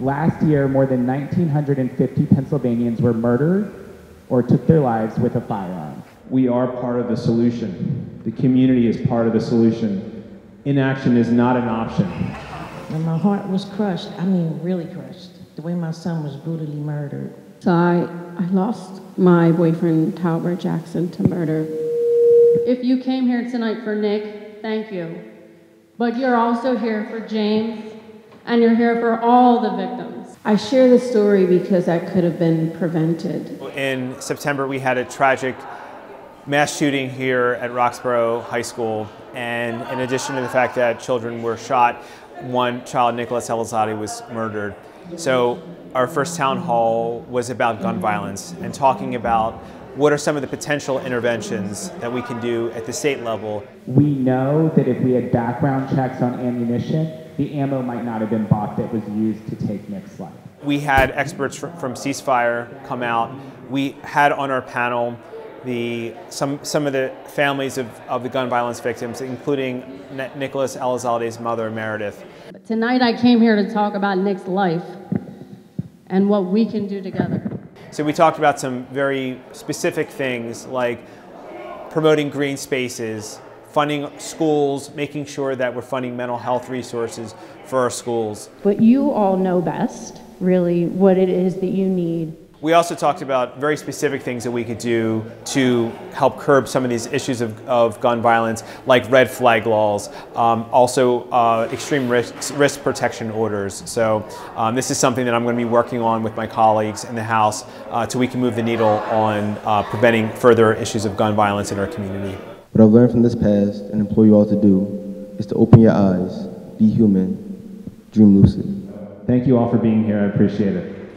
Last year, more than 1,950 Pennsylvanians were murdered or took their lives with a firearm. We are part of the solution. The community is part of the solution. Inaction is not an option. And my heart was crushed. I mean, really crushed. The way my son was brutally murdered. So I, I lost my boyfriend, Talbert Jackson, to murder. If you came here tonight for Nick, thank you. But you're also here for James, and you're here for all the victims. I share this story because that could have been prevented. In September, we had a tragic mass shooting here at Roxborough High School, and in addition to the fact that children were shot, one child, Nicolas Elizalde, was murdered. So our first town hall was about gun violence and talking about what are some of the potential interventions that we can do at the state level. We know that if we had background checks on ammunition, the ammo might not have been bought that was used to take Nick's life. We had experts from, from Ceasefire come out. We had on our panel the, some, some of the families of, of the gun violence victims, including Nicolas Elizalde's mother, Meredith. But tonight I came here to talk about Nick's life and what we can do together. So we talked about some very specific things like promoting green spaces, funding schools, making sure that we're funding mental health resources for our schools. But you all know best, really, what it is that you need. We also talked about very specific things that we could do to help curb some of these issues of, of gun violence, like red flag laws, um, also uh, extreme risk, risk protection orders. So um, this is something that I'm going to be working on with my colleagues in the House uh, till we can move the needle on uh, preventing further issues of gun violence in our community. What I've learned from this past and implore you all to do is to open your eyes, be human, dream lucid. Thank you all for being here. I appreciate it.